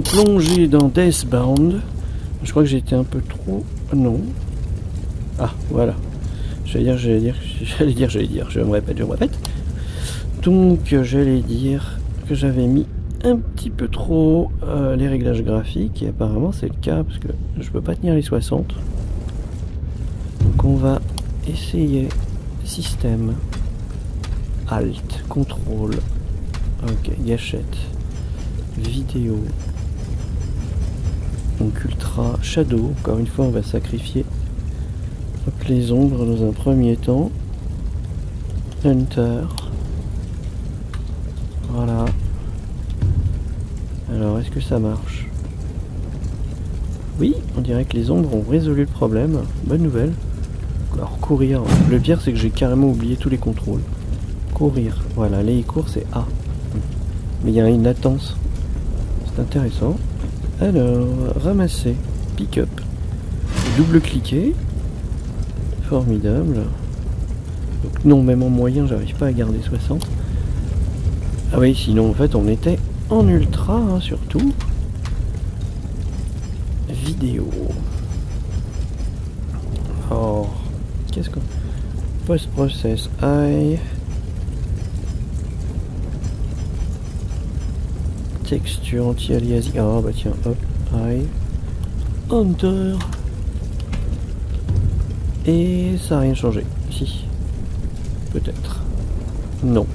plonger dans Deathbound. Je crois que été un peu trop... Non. Ah, voilà. J'allais dire, j'allais dire, j'allais dire, j'allais dire, je me répète, je me répète. Donc, j'allais dire que j'avais mis un petit peu trop euh, les réglages graphiques, et apparemment c'est le cas, parce que je peux pas tenir les 60. Donc, on va essayer système, alt, contrôle, ok, gâchette, vidéo, donc ultra, shadow, encore une fois on va sacrifier les ombres dans un premier temps. Hunter. Voilà. Alors, est-ce que ça marche? Oui, on dirait que les ombres ont résolu le problème. Bonne nouvelle. Alors, courir. Le pire, c'est que j'ai carrément oublié tous les contrôles. Courir. Voilà, les cours, c'est A. Mais il y a une latence. C'est intéressant. Alors, ramasser. Pick-up. Double-cliquer. Formidable. Non, même en moyen, j'arrive pas à garder 60. Ah oui, sinon en fait on était en ultra hein, surtout. Vidéo. Or, qu'est-ce qu'on... Post-process I. Texture anti-aliasing. Ah bah tiens, hop, I. Enter. Et ça n'a rien changé. Si. Peut-être. Non.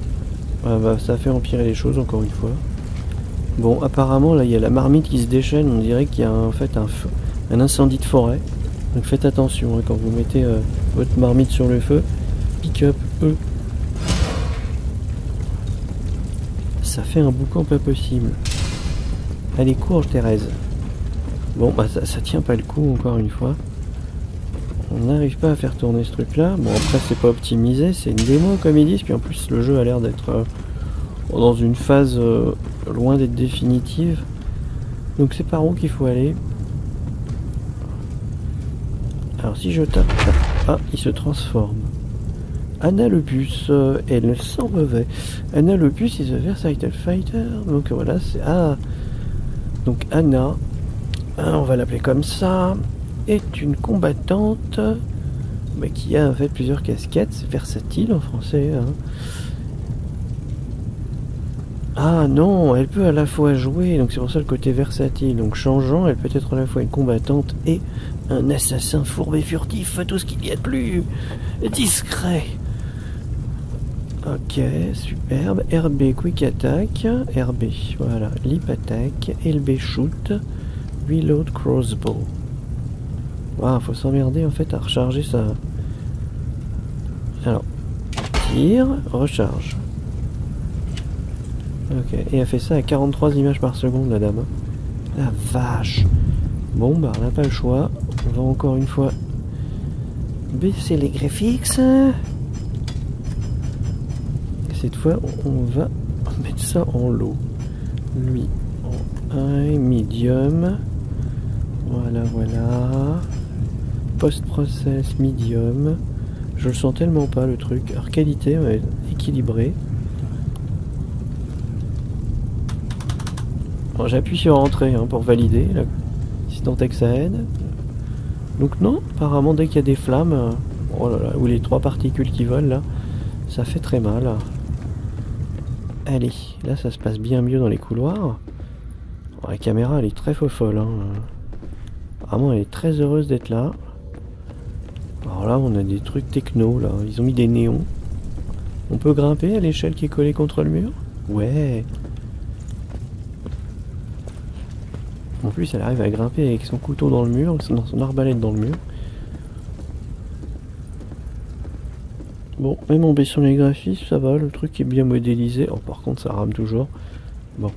Ah bah, ça fait empirer les choses encore une fois. Bon, apparemment, là, il y a la marmite qui se déchaîne. On dirait qu'il y a en fait un, feu, un incendie de forêt. Donc faites attention hein, quand vous mettez euh, votre marmite sur le feu. Pick up, eux. Ça fait un boucan pas possible. Allez, courge, Thérèse. Bon, bah ça, tient pas le coup encore une fois. On n'arrive pas à faire tourner ce truc là. Bon après c'est pas optimisé, c'est une démo comme ils disent, puis en plus le jeu a l'air d'être euh, dans une phase euh, loin d'être définitive. Donc c'est par où qu'il faut aller. Alors si je tape... Ah, il se transforme. Anna le bus, euh, elle sent mauvais. Anna le bus is a versatile fighter. Donc voilà, c'est... Ah Donc Anna, ah, on va l'appeler comme ça est une combattante mais qui a en fait plusieurs casquettes, versatile en français. Hein. Ah non, elle peut à la fois jouer, donc c'est pour ça le côté versatile. Donc changeant, elle peut être à la fois une combattante et un assassin fourbe et furtif, tout ce qu'il y a de plus discret. Ok, superbe. RB Quick Attack, RB, voilà, Lip Attack, LB Shoot, Reload Crossbow. Ah, faut s'emmerder en fait à recharger ça. Alors, tire, recharge. Ok, et elle fait ça à 43 images par seconde, la dame. La vache Bon, bah, on n'a pas le choix. On va encore une fois baisser les graphiques. Cette fois, on va mettre ça en low. Lui, en high, medium. Voilà, voilà post-process medium. Je le sens tellement pas le truc. Alors qualité, équilibré. J'appuie sur entrée hein, pour valider, si tant est que ça aide. Donc non, apparemment dès qu'il y a des flammes, euh, oh ou les trois particules qui volent là, ça fait très mal. Allez, là ça se passe bien mieux dans les couloirs. la caméra elle est très folle. Hein. Vraiment elle est très heureuse d'être là. Alors là, on a des trucs techno, là. Ils ont mis des néons. On peut grimper à l'échelle qui est collée contre le mur? Ouais. En plus, elle arrive à grimper avec son couteau dans le mur, son arbalète dans le mur. Bon, même en baissant les graphismes, ça va, le truc est bien modélisé. Oh, par contre, ça rame toujours. Bon.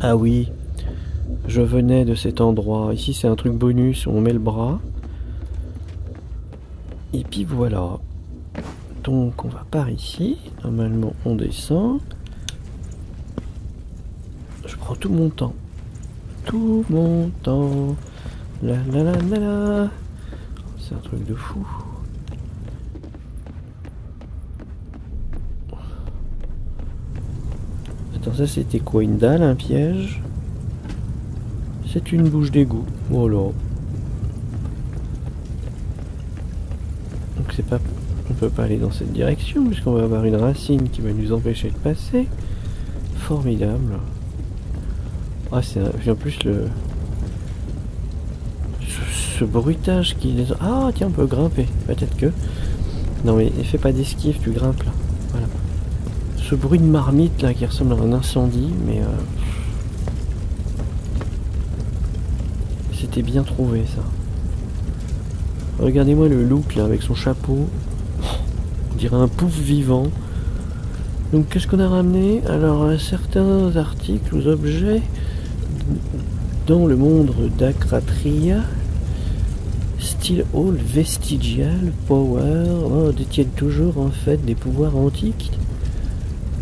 Ah oui, je venais de cet endroit. Ici, c'est un truc bonus. On met le bras. Et puis voilà. Donc, on va par ici. Normalement, on descend. Je prends tout mon temps. Tout mon temps. La la la la la. C'est un truc de fou. Attends, ça c'était quoi Une dalle, un piège? C'est une bouche d'égout. Oh là. Donc c'est pas... On peut pas aller dans cette direction puisqu'on va avoir une racine qui va nous empêcher de passer. Formidable. Ah c'est un... en plus le... Ce, bruitage qui les... Ah tiens on peut grimper. Peut-être que... Non mais fais pas d'esquive, tu grimpes là. Voilà. Ce bruit de marmite là qui ressemble à un incendie, mais... Euh, c'était bien trouvé ça. Regardez-moi le look là avec son chapeau. On dirait un pouf vivant. Donc qu'est-ce qu'on a ramené? Alors certains articles ou objets dans le monde d'Akratria, style Hall Vestigial Power oh, détiennent toujours en fait des pouvoirs antiques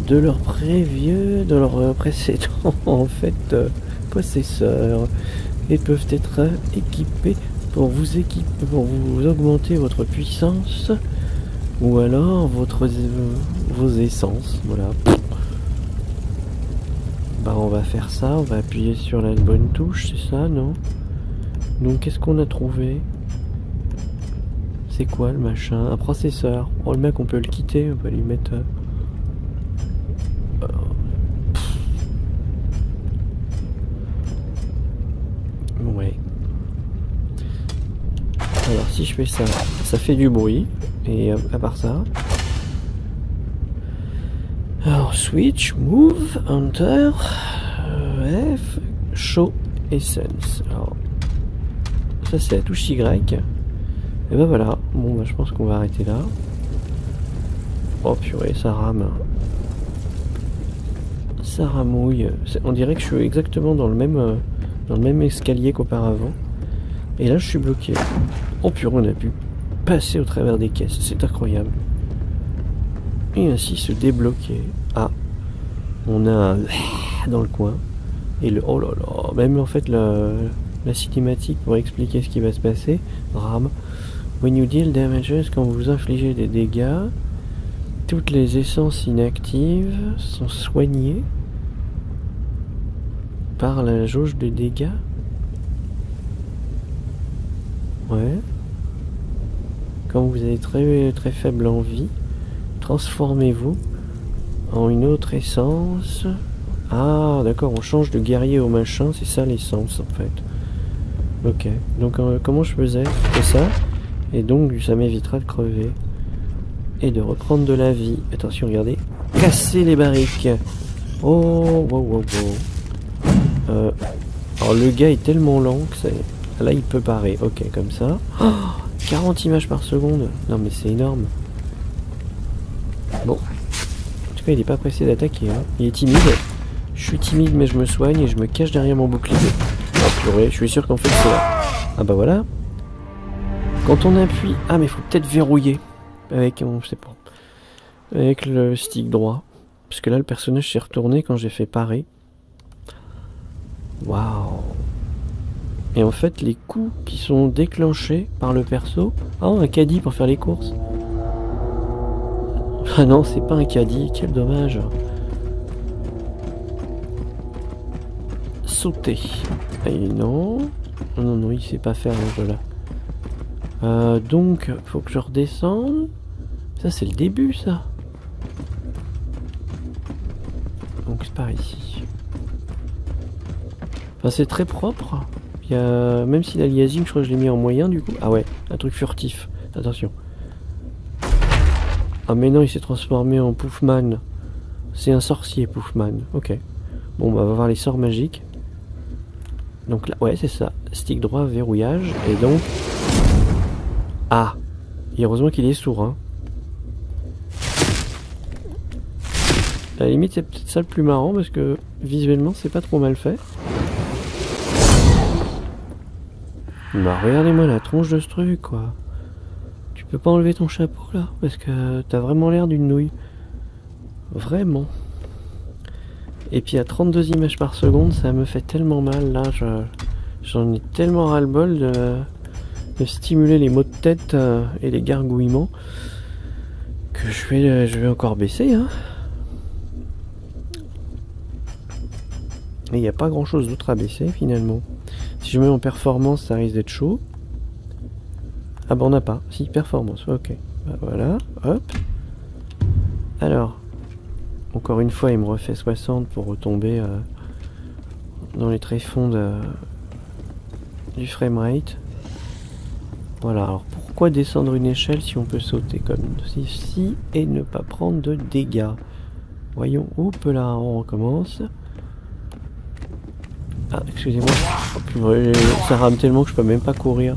de leurs prévieux, de leurs précédents en fait euh, possesseurs et peuvent être équipés pour vous équiper, pour vous augmenter votre puissance ou alors votre vos essences. Voilà. Bah on va faire ça, on va appuyer sur la bonne touche, c'est ça, non? Donc qu'est-ce qu'on a trouvé? C'est quoi le machin? Un processeur. Oh le mec on peut le quitter, on va lui mettre... Euh, ouais. Alors si je fais ça, ça fait du bruit. Et euh, à part ça... Alors switch, move, enter, euh, F, show, essence. Alors ça c'est la touche Y. Et ben voilà, bon bah je pense qu'on va arrêter là. Oh purée, ça rame. Ça ramouille. On dirait que je suis exactement dans le même, euh, dans le même escalier qu'auparavant. Et là je suis bloqué. Oh purée, on a pu passer au travers des caisses, c'est incroyable. Et ainsi se débloquer. Ah, on a un dans le coin. Et le oh là là, même en fait la, la cinématique pour expliquer ce qui va se passer. RAM. When you deal damages, quand vous infligez des dégâts, toutes les essences inactives sont soignées par la jauge de dégâts. Ouais. Quand vous êtes très, très faible en vie, transformez-vous en une autre essence. Ah, d'accord, on change de guerrier au machin, c'est ça l'essence en fait. Ok, donc euh, comment je faisais C'est ça? Et donc ça m'évitera de crever. Et de reprendre de la vie. Attention, regardez. Casser les barriques. Oh, wow, wow, wow. Euh, alors le gars est tellement lent que c'est... Là il peut parer. Ok, comme ça. Oh 40 images par seconde. Non mais c'est énorme. Bon. En tout cas, il n'est pas pressé d'attaquer. Hein. Il est timide. Je suis timide mais je me soigne et je me cache derrière mon bouclier. Oh purée, je suis sûr qu'en fait c'est là. Ah bah voilà. Quand on appuie... Ah mais faut peut-être verrouiller. Avec, je sais pas. Avec le stick droit. Parce que là le personnage s'est retourné quand j'ai fait parer. Waouh et en fait, les coups qui sont déclenchés par le perso... Ah, un caddie pour faire les courses. Ah non, c'est pas un caddie, quel dommage. Sauter. Et non. Non, non, il sait pas faire ce jeu-là. Euh, donc, faut que je redescende. Ça, c'est le début, ça. Donc, c'est par ici. Enfin, c'est très propre. Même si l'aliasing, je crois que je l'ai mis en moyen du coup. Ah ouais, un truc furtif. Attention. Ah mais non, il s'est transformé en Poufman. C'est un sorcier, Poufman. Ok. Bon, bah, on va voir les sorts magiques. Donc là, ouais, c'est ça. Stick droit, verrouillage. Et donc... Ah Et heureusement qu'il est sourd, hein. À la limite, c'est peut-être ça le plus marrant, parce que visuellement, c'est pas trop mal fait. Bah regardez-moi la tronche de ce truc quoi. Tu peux pas enlever ton chapeau là Parce que t'as vraiment l'air d'une nouille. Vraiment. Et puis à 32 images par seconde, ça me fait tellement mal là. J'en ai tellement ras-le-bol de, stimuler les maux de tête euh, et les gargouillements que je vais, je vais encore baisser. Hein. Mais il n'y a pas grand chose d'autre à baisser finalement. Si je mets en performance, ça risque d'être chaud. Ah bon, on n'a pas. Si, performance, ok. Bah, voilà, hop. Alors, encore une fois, il me refait 60 pour retomber euh, dans les tréfonds de, du framerate. Voilà, alors pourquoi descendre une échelle si on peut sauter comme ici et ne pas prendre de dégâts? Voyons, hop là, on recommence. Ah, excusez-moi. ça rame tellement que je peux même pas courir.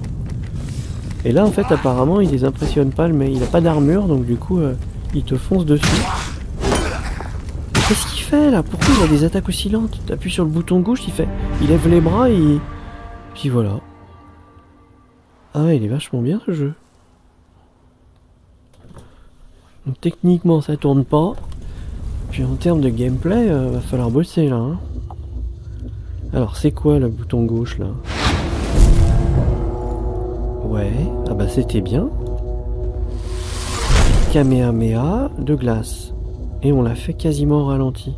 Et là, en fait, apparemment, il les impressionne pas, mais il a pas d'armure, donc du coup, euh, il te fonce dessus. Qu'est-ce qu'il fait là? Pourquoi il a des attaques aussi lentes? T'appuies sur le bouton gauche, il fait, il lève les bras et puis voilà. Ah, il est vachement bien ce jeu. Donc, techniquement, ça tourne pas. Puis en termes de gameplay, euh, va falloir bosser là. Hein. Alors, c'est quoi le bouton gauche là? Ouais, ah bah c'était bien. Kamehameha de glace. Et on l'a fait quasiment ralenti.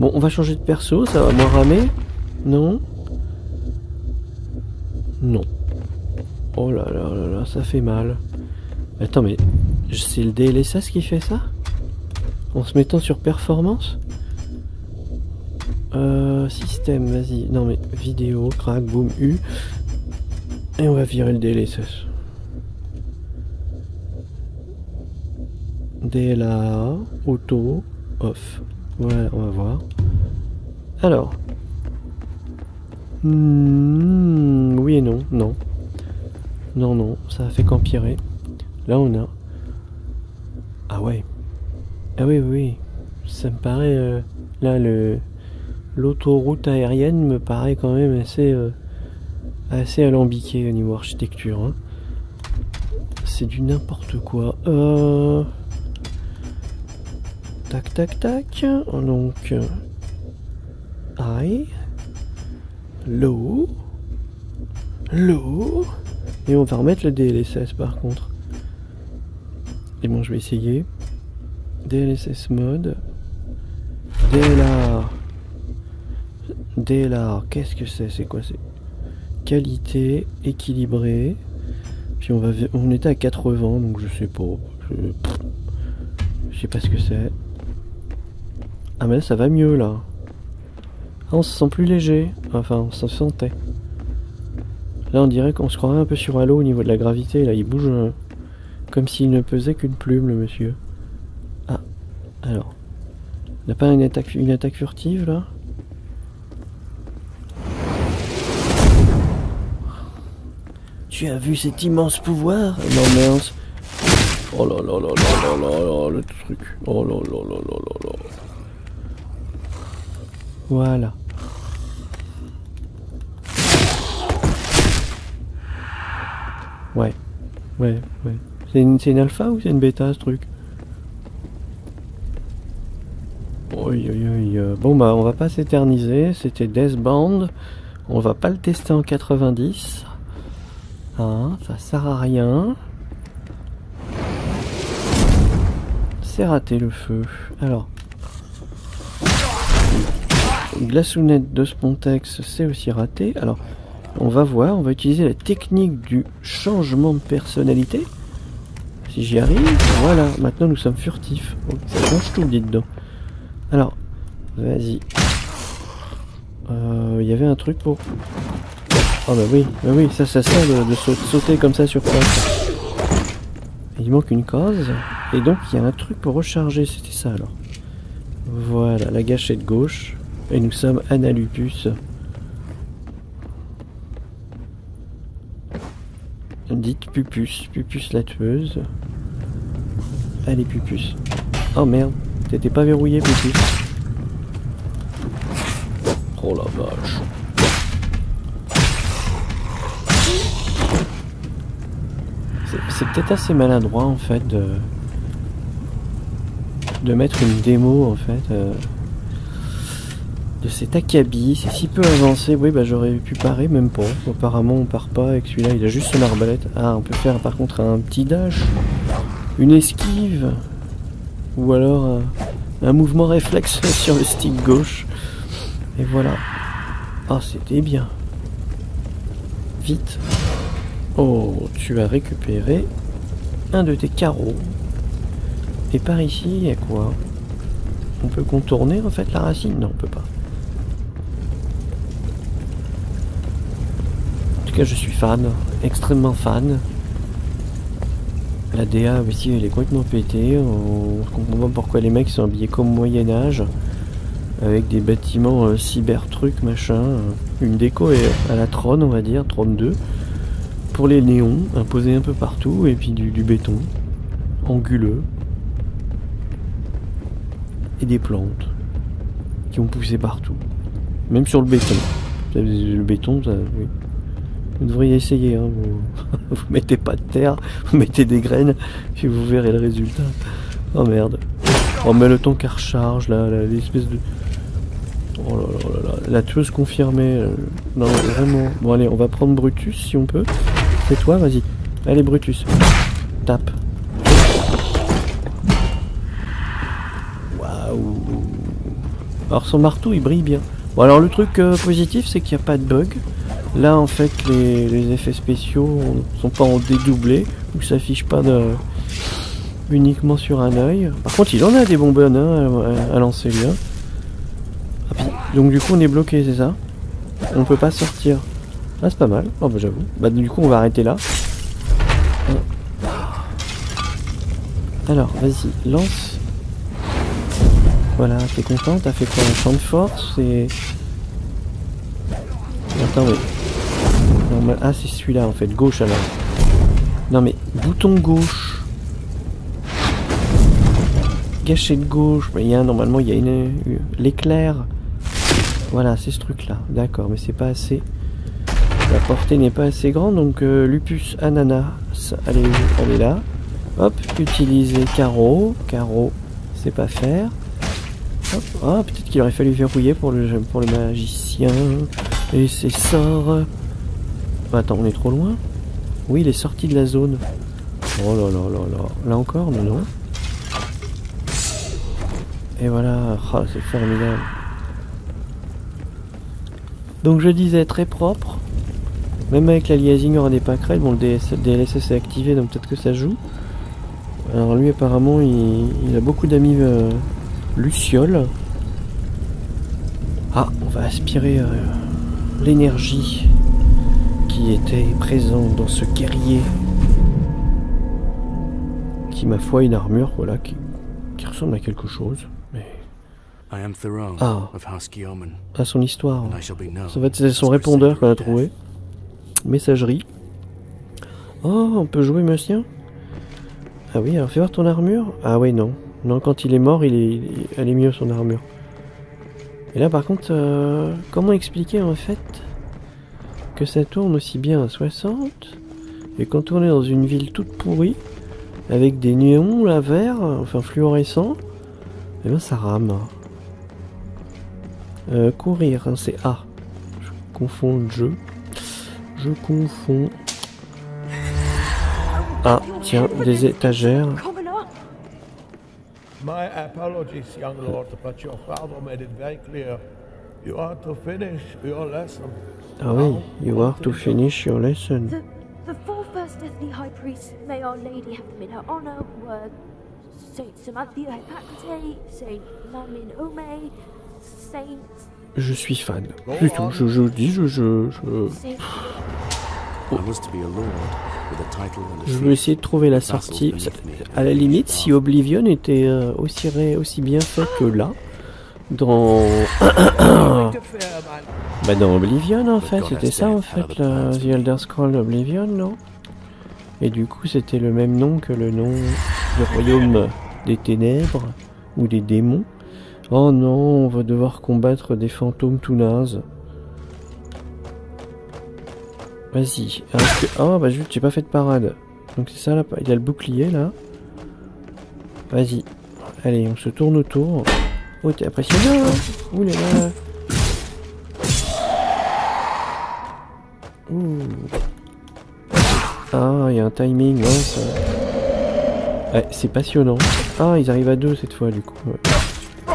Bon, on va changer de perso, ça va moins ramer Non? Non. Oh là là là là, ça fait mal. Attends, mais c'est le DLSS qui fait ça? En se mettant sur performance? Euh, système, vas-y. Non mais vidéo, crack, boom, U. Et on va virer le DLSS. DLA, auto, off. Voilà, on va voir. Alors. Hmm, oui et non, non. Non, non, ça a fait qu'empirer. Là, on a. Ah ouais. Ah oui, oui. Ça me paraît. Euh, là, le. L'autoroute aérienne me paraît quand même assez. Euh, assez alambiqué au niveau architecture. Hein. C'est du n'importe quoi. Euh... Tac, tac, tac. Donc... High. Low. Low. Et on va remettre le DLSS par contre. Et bon, je vais essayer. DLSS mode. DLR. DLR. Qu'est-ce que c'est? C'est quoi? C'est qualité, équilibré. Puis on va on était à 80 donc je sais pas. Je, sais pas ce que c'est. Ah mais là ça va mieux là. Ah, on se sent plus léger. Enfin on se sentait. Là on dirait qu'on se croirait un peu sur Halo au niveau de la gravité. Là il bouge euh, comme s'il ne pesait qu'une plume le monsieur. Ah alors. On n'a pas une attaque, une attaque furtive là? Tu as vu cet immense pouvoir? Non, merde. Oh là là là là là là le truc. Oh là là là là là là. Voilà. Ouais. Ouais, ouais. C'est une, une, alpha ou c'est une bêta ce truc? Oui, oui, oui. Bon bah on va pas s'éterniser. C'était Deathbound. On va pas le tester en 90. Hein, ça sert à rien. C'est raté le feu. Alors. Glaçounette de Spontex, c'est aussi raté. Alors, on va voir, on va utiliser la technique du changement de personnalité. Si j'y arrive, voilà, maintenant nous sommes furtifs. ça change tout, dit dedans. Alors, vas-y. Euh, il y avait un truc pour Oh bah oui, bah oui, ça, ça sent de, sauter comme ça sur place. Il manque une case. Et donc il y a un truc pour recharger, c'était ça alors. Voilà, la gâchette gauche. Et nous sommes Analupus. Dites Pupus, Pupus la tueuse. Allez Pupus. Oh merde, t'étais pas verrouillé Pupus. Oh la vache. C'est peut-être assez maladroit en fait de, de mettre une démo en fait euh, de cet acabit. C'est si peu avancé. Oui, bah j'aurais pu parer, même pas. Apparemment, on part pas avec celui-là. Il a juste son arbalète. Ah, on peut faire par contre un petit dash, une esquive, ou alors un mouvement réflexe sur le stick gauche. Et voilà. Ah, c'était bien. Vite. Oh, tu as récupéré un de tes carreaux. Et par ici, il y a quoi? On peut contourner en fait la racine? Non, on peut pas. Tout cas, je suis fan, extrêmement fan. La DA aussi, elle est complètement pétée. On comprend pas pourquoi les mecs sont habillés comme Moyen-Âge. Avec des bâtiments euh, cyber trucs machin. Une déco à la Tron, on va dire, Tron 2. Pour les néons, imposés un peu partout. Et puis du, du béton, anguleux. Et des plantes qui ont poussé partout. Même sur le béton. Le béton, ça, oui. Vous devriez essayer. Hein. Vous, vous mettez pas de terre, vous mettez des graines, puis vous verrez le résultat. Oh merde. Oh mais le temps qu'elle recharge là, l'espèce de. Oh là là là là, la tueuse confirmée. euh, Non vraiment. Bon allez, on va prendre Brutus si on peut. C'est toi, vas-y. Allez Brutus. Tape. Waouh. Alors son marteau il brille bien. Bon alors le truc euh, positif c'est qu'il n'y a pas de bug. Là en fait les, effets spéciaux sont pas en dédoublé ou s'affichent pas uniquement sur un œil. Par contre il en a des bonbonnes hein, à, lancer lui. Ah, donc du coup on est bloqué c'est ça? On peut pas sortir. Ah c'est pas mal, oh bah j'avoue. Bah du coup on va arrêter là. Alors vas-y, lance. Voilà, t'es content T'as fait quoi Un champ de force et... Attends, mais... Ah, c'est celui-là en fait, gauche alors. Non mais, bouton gauche. Gâchette gauche. Mais il y a normalement, il y a une... L'éclair. Voilà, c'est ce truc-là. D'accord, mais c'est pas assez... La portée n'est pas assez grande, donc euh, lupus ananas, elle est là. Hop, utiliser carreau. Carreau, c'est pas faire. Hop. Ah, peut-être qu'il aurait fallu verrouiller pour le, pour le magicien. Et ses sorts. Attends, on est trop loin Oui, il est sorti de la zone. Oh là là là là. Là encore, non, non. Et voilà. Ah, c'est formidable. Donc je disais très propre. Même avec l'aliasing hors des pâquerettes, bon le DLSS est activé donc peut-être que ça joue. Alors lui apparemment il, il a beaucoup d'amis euh, Lucioles. Ah, on va aspirer euh, l'énergie qui était présente dans ce guerrier. Qui ma foi une armure, voilà, qui, qui ressemble à quelque chose. Mais I am Theron Ah. of House Guillaumin, à son histoire. va être c'est son répondeur qu'on a trouvé. Messagerie. Oh, on peut jouer monsieur Ah oui, alors fais voir ton armure. Ah oui, non. Non, quand il est mort, il est, il est- elle est mieux son armure. Et là, par contre, euh, comment expliquer en fait que ça tourne aussi bien à 60 et quand on est dans une ville toute pourrie avec des néons là verts, enfin fluorescents, et ben ça rame. Euh, courir, hein, c'est A. Je confonds le jeu. Je confonds. Ah, tiens, des étagères. My apologies, young lord, but your father made it very clear. You are to finish your lesson. Ah oui, you are to finish your lesson. the, the four first Deathly High Priests, may Our Lady have them in her honour, were Saint Samantha Saint Lamin Ome, Saint. Je suis fan. Du tout, je, je dis, je, je, je, Saint. I was to be a lord with a title and a je vais essayer de trouver la sortie. À la limite, si Oblivion était euh, aussi, ré- aussi bien fait que là, dans, bah dans Oblivion en fait, c'était ça en fait, la, The Elder Scroll Oblivion, non? Et du coup, c'était le même nom que le nom du royaume des ténèbres ou des démons. Oh non, on va devoir combattre des fantômes tout nazes. Vas-y. Est-ce que- Oh bah zut, j'ai pas fait de parade. Donc c'est ça là, il a le bouclier là. Vas-y. Allez, on se tourne autour. Oh, t'es impressionnant hein Ouh là Ouh. Ah, il y a un timing, ça... Ouais, c'est passionnant. Ah, ils arrivent à deux cette fois, du coup.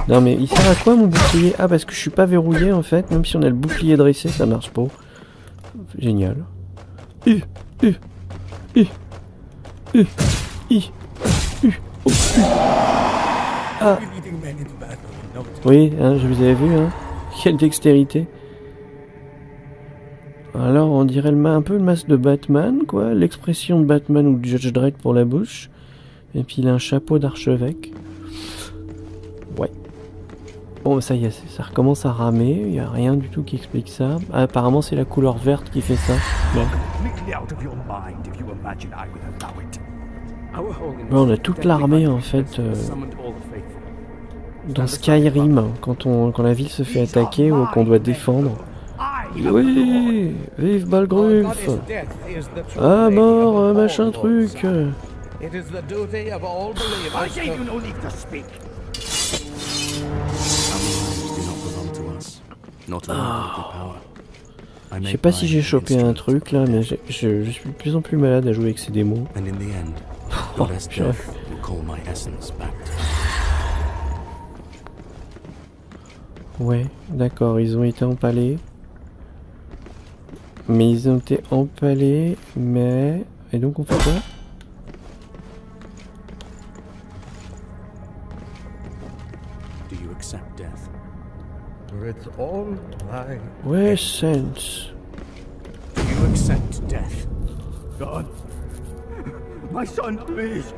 Non mais il sert à quoi mon bouclier? Ah parce que je suis pas verrouillé en fait, même si on a le bouclier dressé, ça marche pas. Génial. Oh. Ah Oui, hein, je vous avais vu, hein. Quelle dextérité. Alors on dirait le un peu le masque de Batman, quoi. L'expression de Batman ou de Judge Dredd pour la bouche. Et puis il a un chapeau d'archevêque. Ouais. Bon, ça y est, ça recommence à ramer. Il n'y a rien du tout qui explique ça. Ah, apparemment, c'est la couleur verte qui fait ça. Bon. on a toute that l'armée, en fait, euh, Dans Skyrim, quand, on, quand la ville se fait attaquer ou qu'on doit défendre. Oui Vive Balgruf Ah mort, euh, machin truc. I Je sais pas si j'ai chopé un truc là, mais je, je suis de plus en plus malade à jouer avec ces démons. Oh, Goddess purée. Death will call my essence back to Ouais, d'accord, ils ont été empalés. Mais ils ont été empalés, mais... Et donc on fait quoi? Do you accept death? For it's all my... Ouais, sense. Do you accept death? God. My son, please.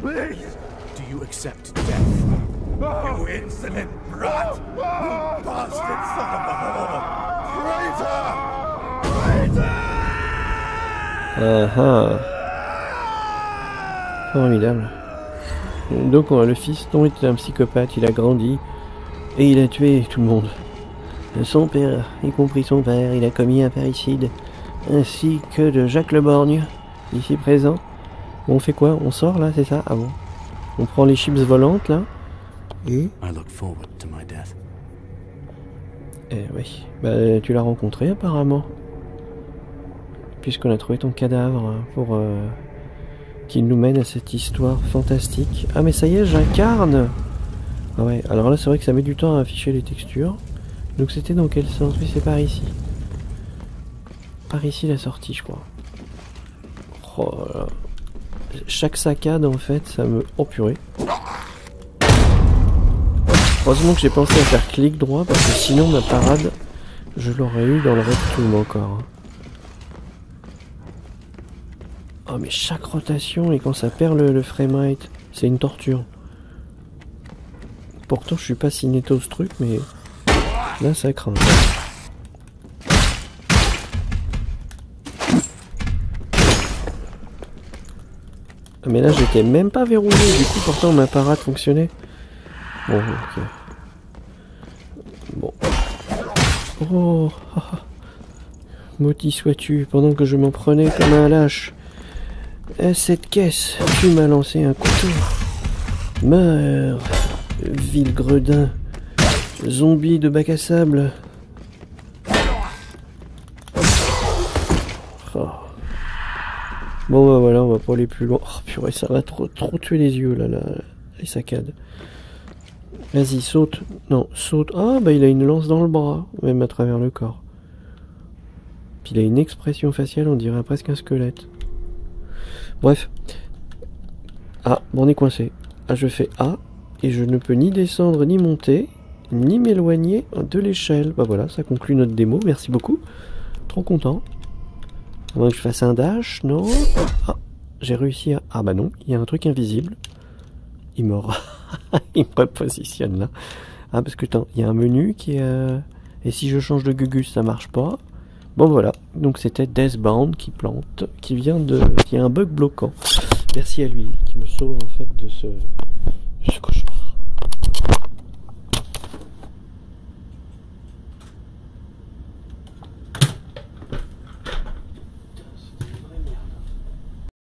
Please. Do you accept death? You insolent brat. You bastard son of a whore. Traitor. Ah ah. Formidable. Donc le fiston était un psychopathe, il a grandi et il a tué tout le monde. Son père, y compris son père, il a commis un parricide, ainsi que de Jacques Le Borgne, ici présent. On fait quoi? On sort là, c'est ça? Ah bon? On prend les chips volantes là? Et I look forward to my death. Eh oui, bah tu l'as rencontré apparemment. Puisqu'on a trouvé ton cadavre pour euh, qu'il nous mène à cette histoire fantastique. Ah mais ça y est, j'incarne Ah ouais, alors là c'est vrai que ça met du temps à afficher les textures. Donc c'était dans quel sens? Oui c'est par ici. Par ici la sortie je crois. Oh là là. Chaque saccade en fait ça me... Oh purée. Heureusement que j'ai pensé à faire clic droit parce que sinon ma parade, je l'aurais eu dans le rectum encore. hein. Oh mais chaque rotation et quand ça perd le, le framerate, c'est une torture. Pourtant je suis pas si netto ce truc mais là ça craint. Ah, Mais là j'étais même pas verrouillé, du coup pourtant ma parade fonctionnait. Bon, ok. Bon. Oh. Maudit sois-tu, pendant que je m'en prenais comme un lâche. À cette caisse, tu m'as lancé un couteau. Meurs, vil gredin. Zombie de bac à sable. Oh. Bon bah voilà, on va pas aller plus loin. Oh purée, ça va trop, trop tuer les yeux là, là, les saccades. Vas-y, saute. Non, saute. Ah, bah il a une lance dans le bras, même à travers le corps. Puis il a une expression faciale, on dirait presque un squelette. Bref. Ah, bon, on est coincé. Ah, je fais A, et je ne peux ni descendre, ni monter, ni m'éloigner de l'échelle. Bah voilà, ça conclut notre démo, merci beaucoup. Trop content. À moins que je fasse un dash, non? Ah, j'ai réussi à... Ah bah non, il y a un truc invisible. Il me, repositionne là. Ah parce que il y a un menu qui est... euh, Et si je change de Gugus, ça marche pas. Bon voilà, donc c'était Deathbound qui plante, qui vient de... qui a un bug bloquant. Merci à lui, qui me sauve en fait de ce... ce cauchemar.